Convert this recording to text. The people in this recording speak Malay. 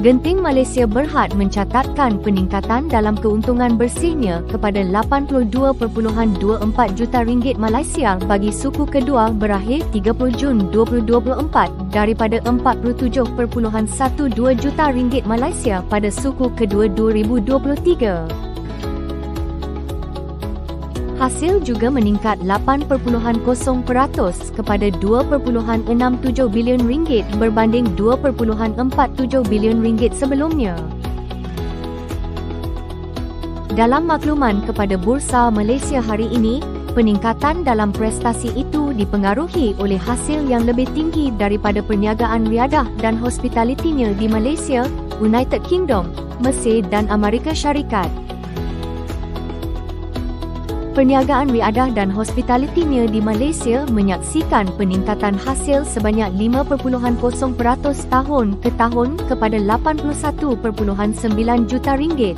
Genting Malaysia Berhad mencatatkan peningkatan dalam keuntungan bersihnya kepada 82.24 juta ringgit Malaysia bagi suku kedua berakhir 30 Jun 2024 daripada 47.12 juta ringgit Malaysia pada suku kedua 2023. Hasil juga meningkat 8.0% kepada 2.67 bilion ringgit berbanding 2.47 bilion ringgit sebelumnya. Dalam makluman kepada Bursa Malaysia hari ini, peningkatan dalam prestasi itu dipengaruhi oleh hasil yang lebih tinggi daripada perniagaan riadah dan hospitalitinya di Malaysia, United Kingdom, Mesir dan Amerika Syarikat. Perniagaan riadah dan hospitalitinya di Malaysia menyaksikan peningkatan hasil sebanyak 5.0% tahun ke tahun kepada 81.9 juta ringgit.